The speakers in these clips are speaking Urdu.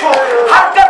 한 값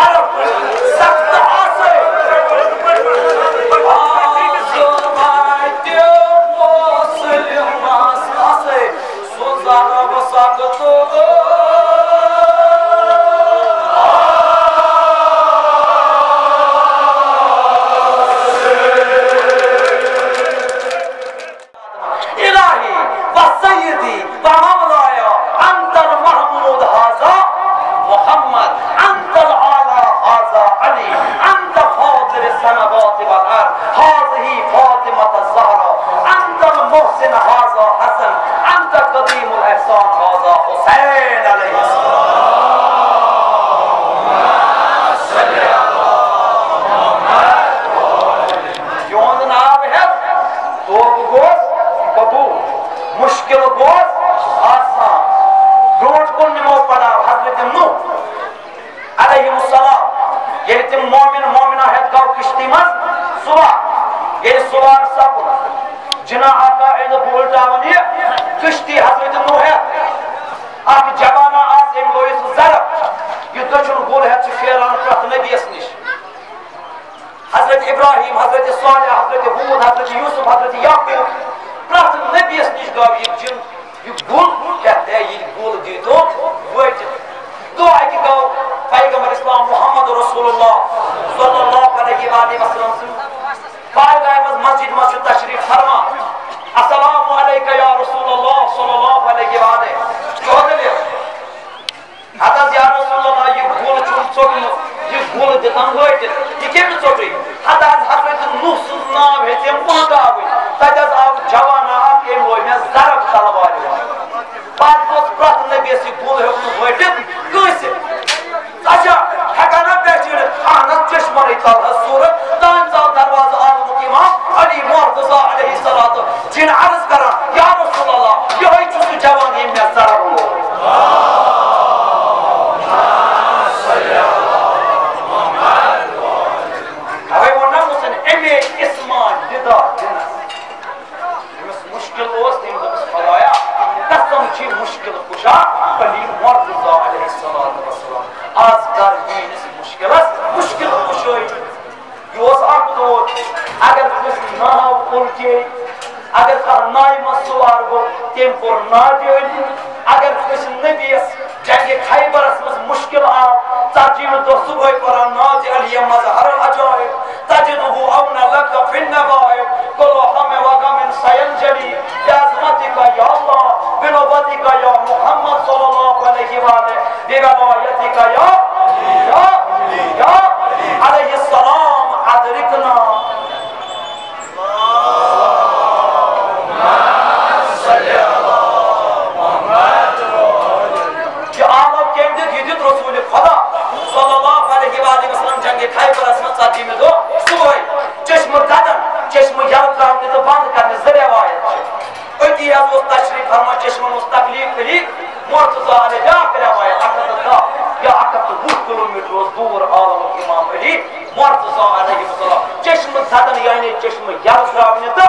Claro, دِتن وٲتِتھ یہِ کٔمۍ ژوٚٹُے ہتھ حظ حضرت نوح سُنٛد ناو ہیٚژ أمۍ اُلٹاوٕنۍ تتہِ حظ آو جوانا اکھ أمۍ لوگ مےٚ ضرب تلوارِ پتہٕ گوٚژھ پرٛٮ۪تھ نبیَس یہِ گُل ہیوٚک نہٕ وٲٹِتھ اچھا ہٮ۪کان نا اہن حظ تل حظ صوٗرت ژاو دروازٕ عالمُک اِمام علی مرتضیٰ علیہ الصلوۃ جِن عرض کران یا رسول اللہ یِہوٚے چھُ سُہ جوان ییٚمۍ مےٚ ضرب لوگ مُشکِل کُشا علی مرتضیٰ علیہ الصلوۃ والسلام آز کر میٲنِس مُشکِلس مُشکِل کُشٲیی یہِ اوس اکھ دود اگر کٲنٛسہِ ناو اُلٹے اگر کانٛہہ نایہِ منٛز سوار گوٚو تٔمۍ کوٚر نادیٲنی اگر کٲنٛسہِ نبیَس جنگہِ خیبرس منٛز مُشکِل آو ژتجیٖمہِ دۄہ صُبحٲے قرآن نازِ علیہ مظہر العجائب. تجدہو اون لک فی النوائب. کلو ہم وغم سینجلی. بعظمتک یا اللہ کا یا محمد صلی اللہ علیہ وآلہ بولایتک یا یا یا علیہ السلام ادرکنا کہ عالم کیم دیت یہ دیت رسول خدا صلی اللہ علیہ وآلہ وسلم جنگ خیبر اسمت ساتھی میں دو صبح چشم ددن چشم یل تراؤن تو بند کرنے ذریعہ وایت چھے اتی حض اس تشریف فرما چشم اس تکلیف کلی مرتضی علیہ بیاکھ روایت اکت دا یا اکت وُہ کلومیٹر اوس دور عالم امام علی. مرتضی علیہ وسلم چشم ددن یعنی چشم یل تراؤن تو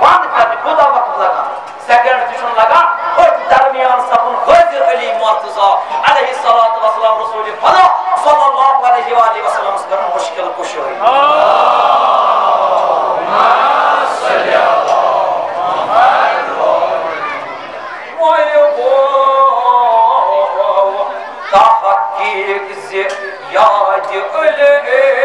بند کرنے کوتا وقت لگان سیکنڈ تہ چھُنہٕ لگان درمیان سپُن حٲضِر علی مرتضیٰ علیہ الصلوۃ والسلام رسول خدا صلی اللہ علیہ وآلہ وسلم کرن مشکل کشٲیی تحقیق زِ یاد علی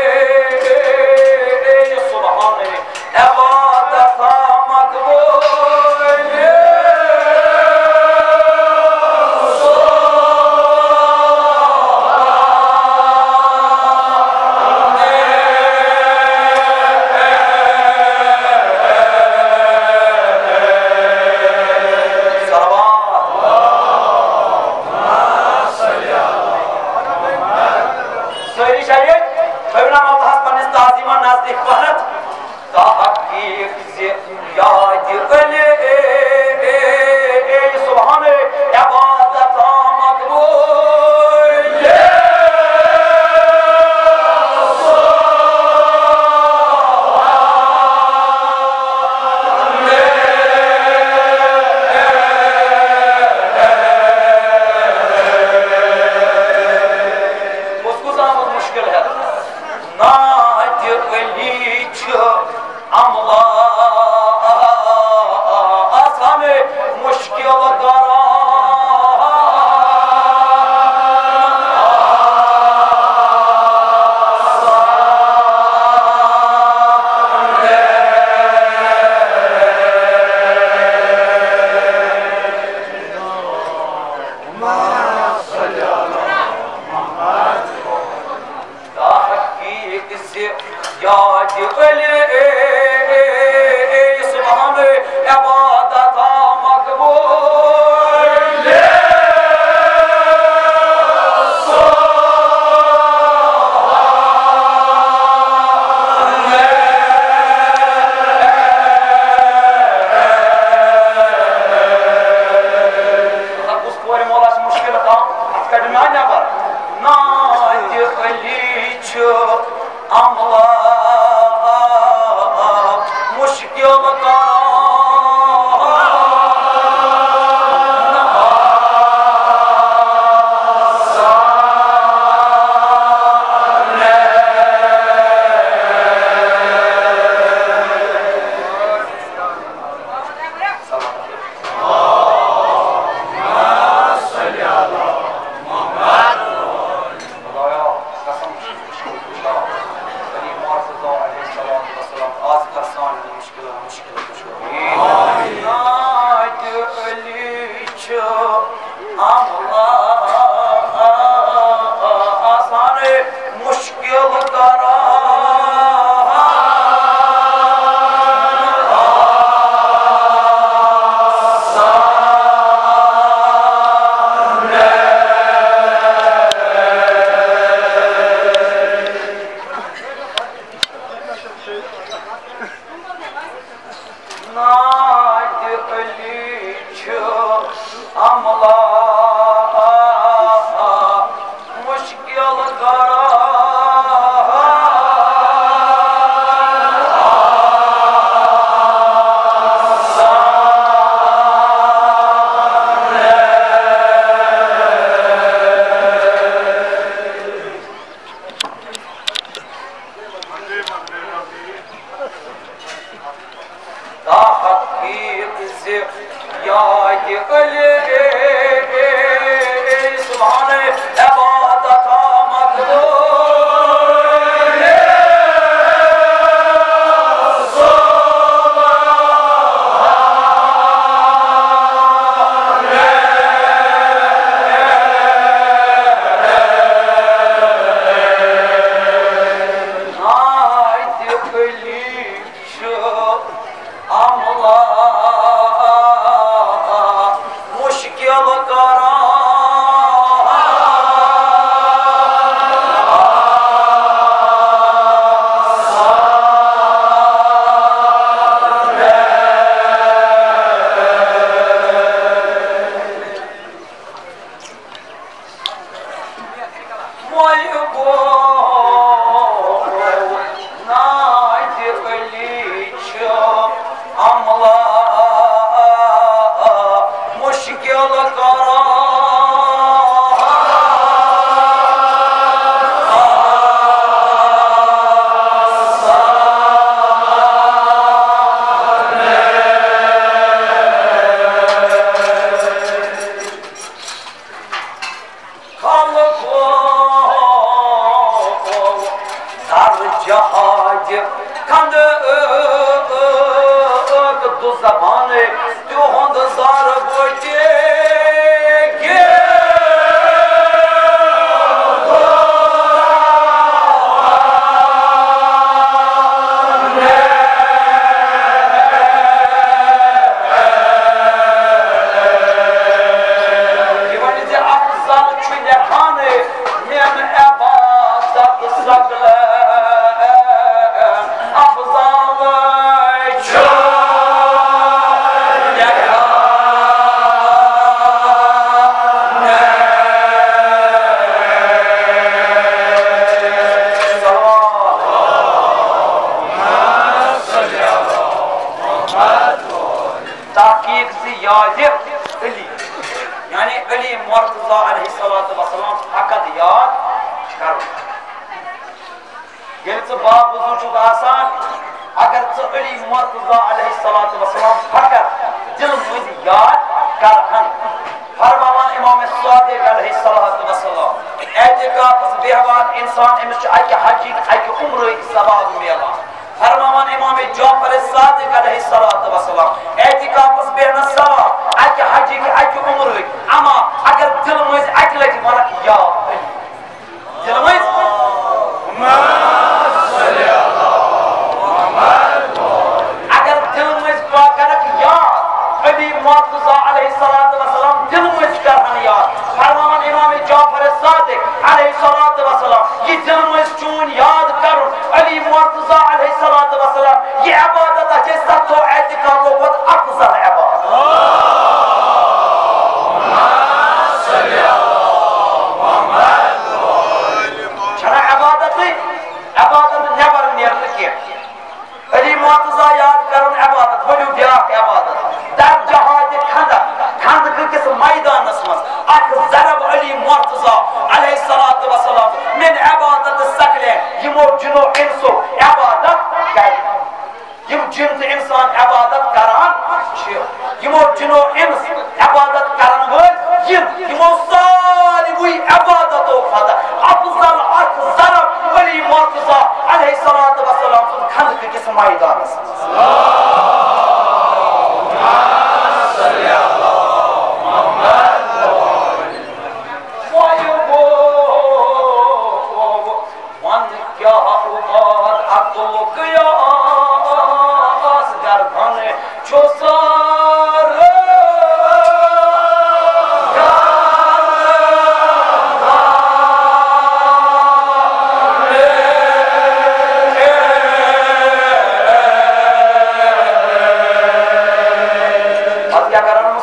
یاد علی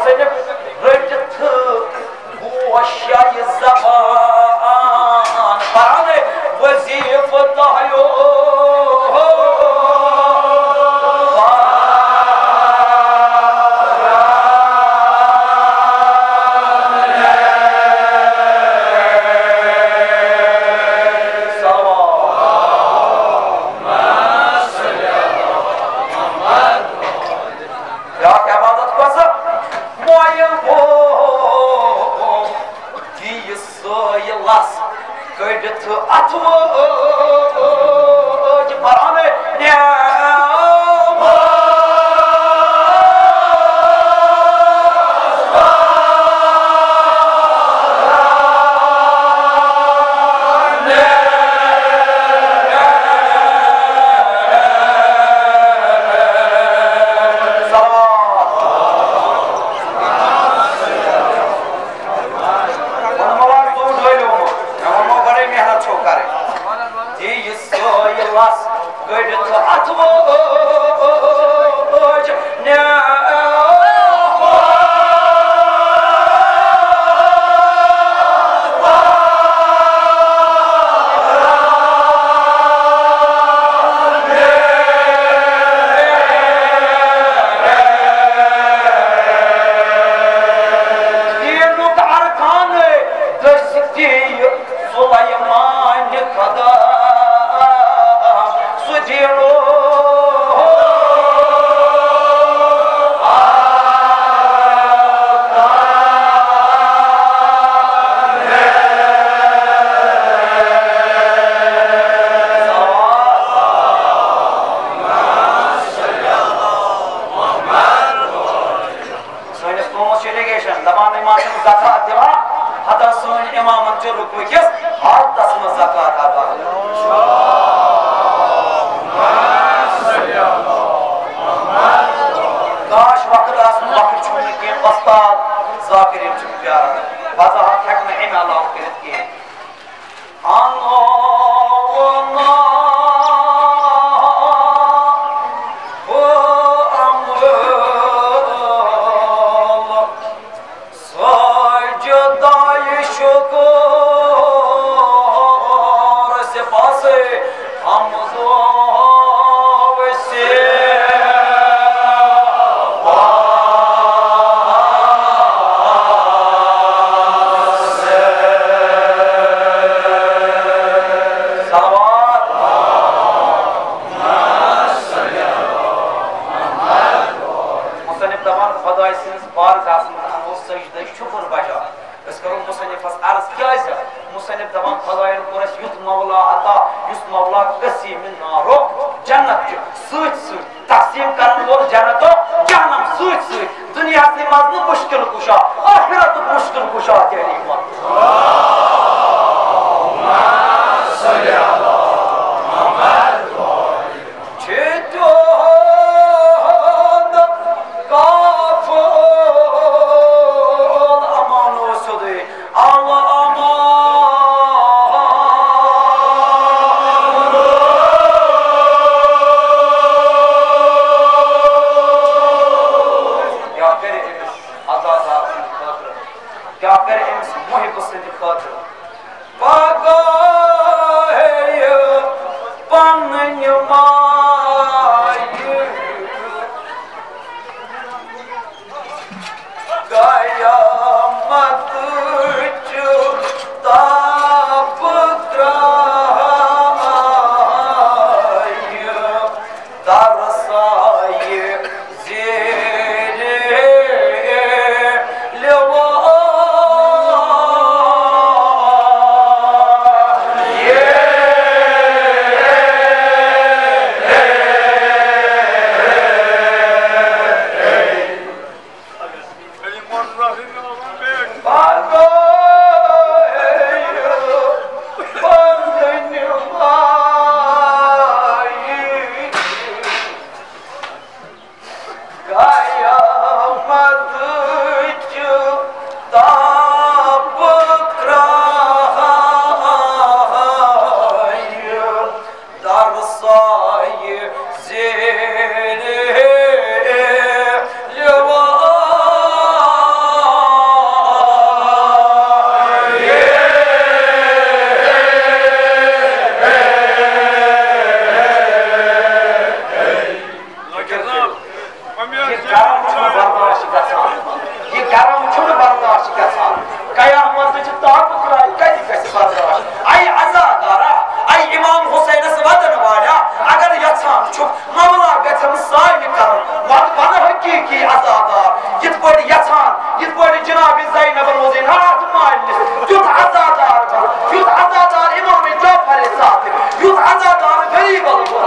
Señor. Vamos, oh. رواش گژھان قیامت چ تعبق رائی کتی گژھ پت رواش ای عزا دارا، ای امام حسینس ودن والا اگر یژھان چھ مولا گژھن سایہ کرن وت ون حقیقی عزا یت پٲٹ یژھان یت پٲٹ جناب زینب روزین. ہاتھ مالنس تیُتھ عزا بن تیُتھ عزا امام جعفر ساتھ یُتھ عزا دار غریب اللہ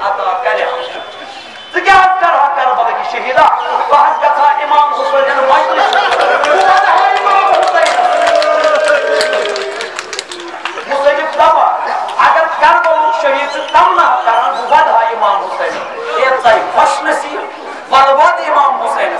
عطا کرے زگیان کرا کر بلکہ جی شہیدہ۔ بحث گتا امام حسین مجلس۔ مدہ امام حسین مصنف اگر کر شہید سے تم نہ کرن بدہ امام حسین۔ یہ تای خوش نصیب بلوات امام حسین۔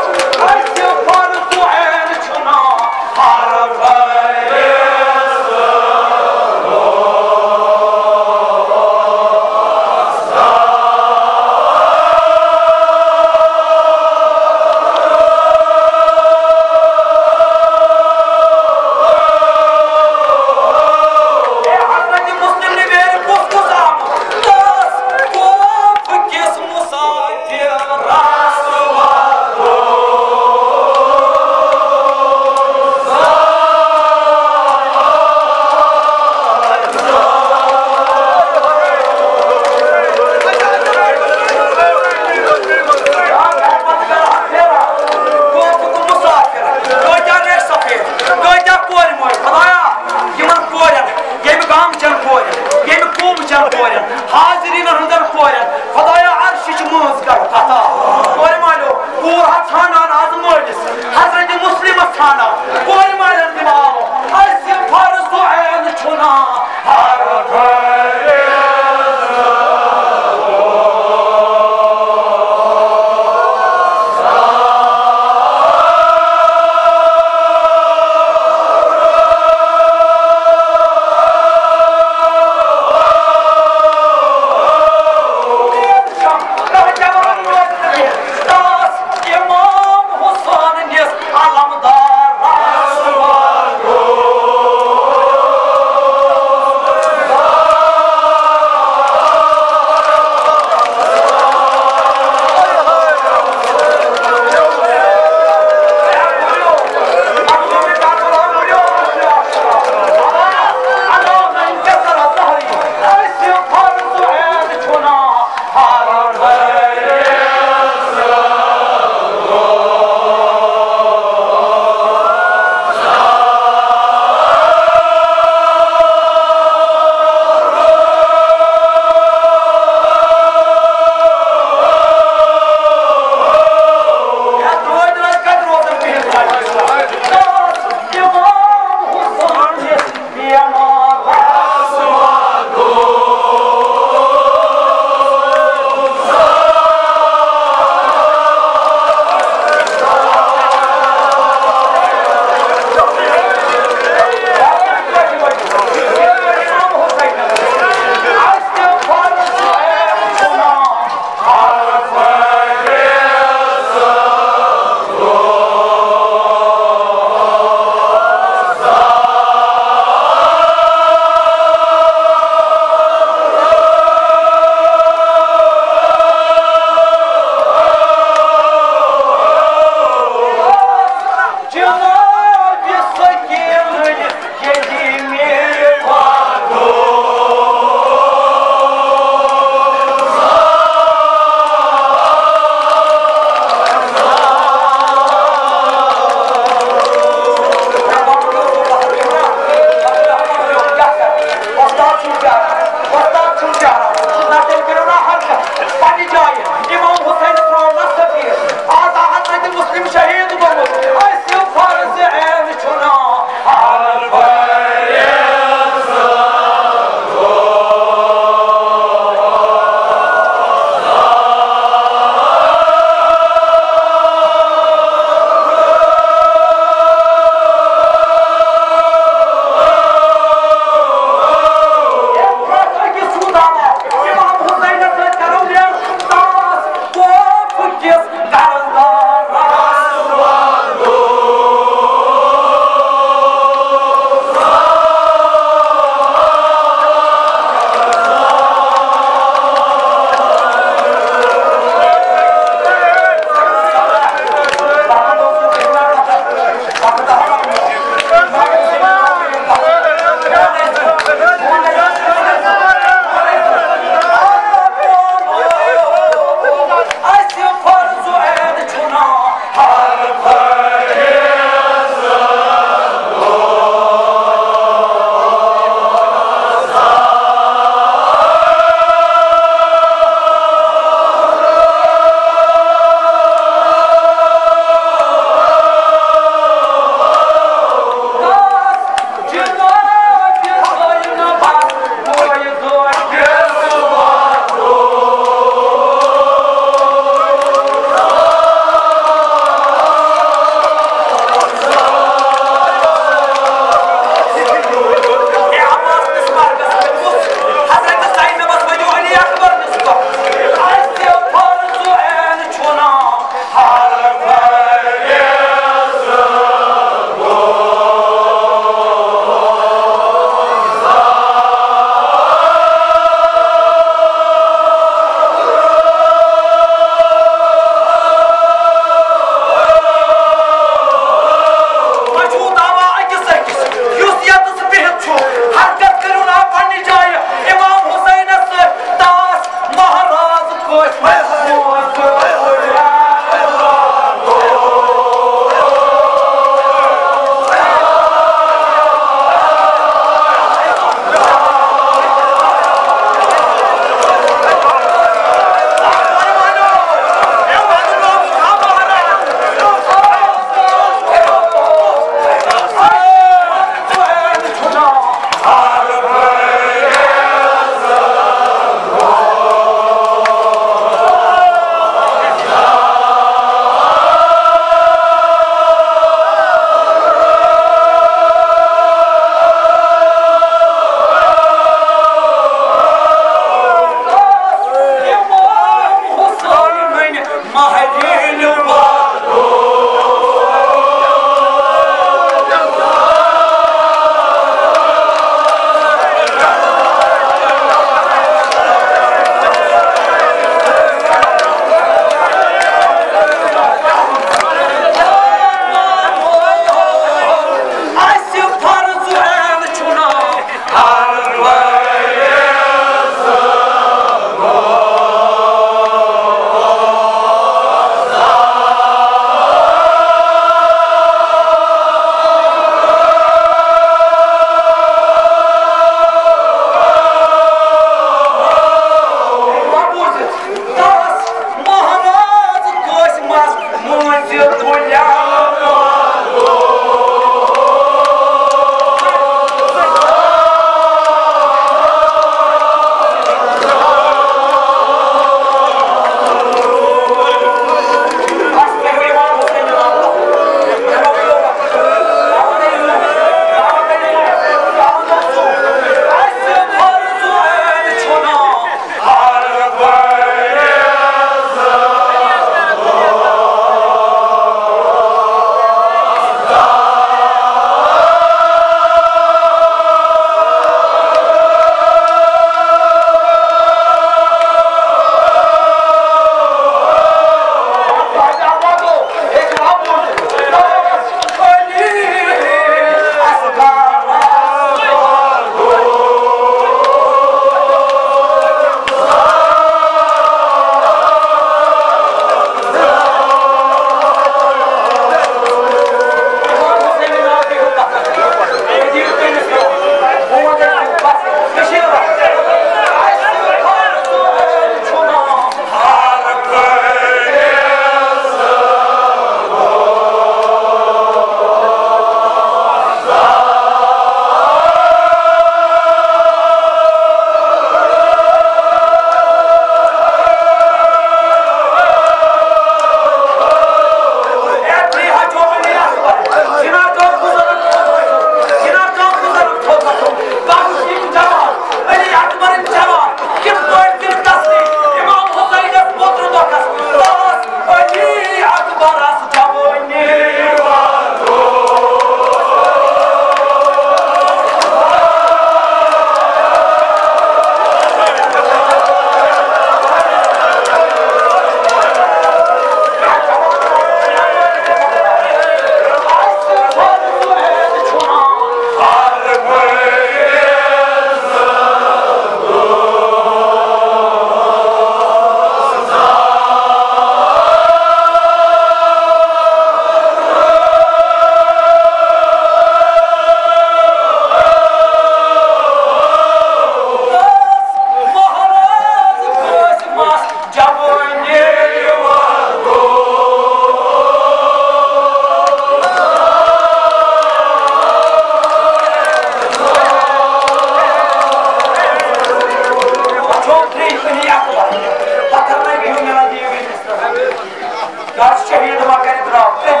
รอบเส้น